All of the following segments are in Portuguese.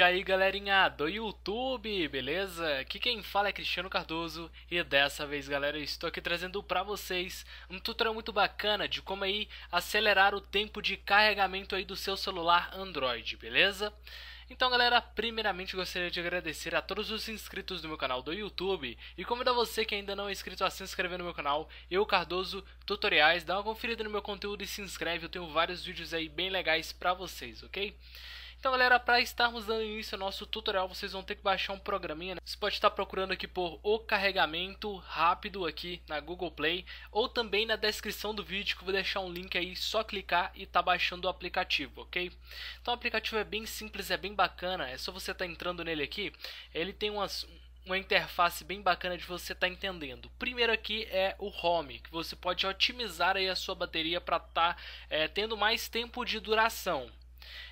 E aí galerinha do YouTube, beleza? Aqui quem fala é Cristiano Cardoso e dessa vez galera eu estou aqui trazendo pra vocês um tutorial muito bacana de como aí acelerar o tempo de carregamento aí do seu celular Android, beleza? Então galera, primeiramente gostaria de agradecer a todos os inscritos do meu canal do YouTube e convidar você que ainda não é inscrito a se inscrever no meu canal, eu Cardoso Tutoriais, dá uma conferida no meu conteúdo e se inscreve, eu tenho vários vídeos aí bem legais pra vocês, ok? Então galera, para estarmos dando início ao nosso tutorial, vocês vão ter que baixar um programinha. Né? Você pode estar procurando aqui por o carregamento rápido aqui na Google Play ou também na descrição do vídeo que eu vou deixar um link aí, só clicar e tá baixando o aplicativo, ok? Então o aplicativo é bem simples, é bem bacana, é só você estar tá entrando nele aqui. Ele tem umas uma interface bem bacana de você estar tá entendendo. Primeiro aqui é o Home, que você pode otimizar aí a sua bateria para estar tá, é, tendo mais tempo de duração.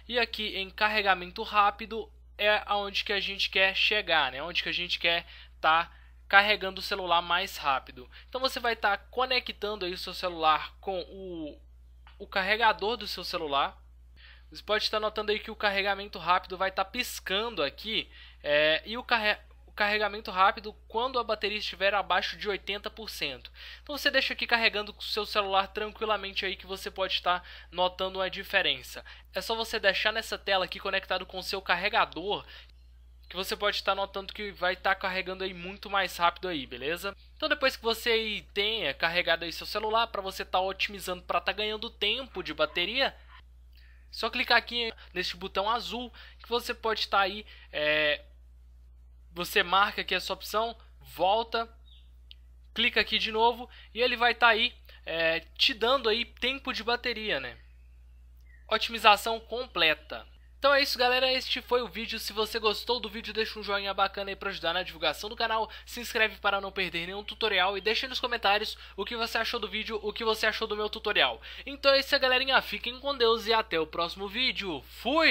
E aqui em carregamento rápido é aonde que a gente quer chegar, né? Onde que a gente quer estar tá carregando o celular mais rápido. Então você vai estar tá conectando aí o seu celular com o, o carregador do seu celular. Você pode estar notando aí que o carregamento rápido vai estar tá piscando aqui é, e o, carre carregamento rápido quando a bateria estiver abaixo de 80%. Então você deixa aqui carregando o seu celular tranquilamente aí que você pode estar notando uma diferença. É só você deixar nessa tela aqui conectado com o seu carregador que você pode estar notando que vai estar carregando aí muito mais rápido aí, beleza? Então depois que você tenha carregado aí seu celular para você estar otimizando para estar ganhando tempo de bateria, só clicar aqui neste botão azul que você pode estar aí é, você marca aqui essa opção, volta, clica aqui de novo e ele vai estar tá aí é, te dando aí tempo de bateria, né? Otimização completa. Então é isso galera, este foi o vídeo, se você gostou do vídeo deixa um joinha bacana aí para ajudar na divulgação do canal, se inscreve para não perder nenhum tutorial e deixe nos comentários o que você achou do vídeo, o que você achou do meu tutorial. Então é isso galerinha, fiquem com Deus e até o próximo vídeo, fui!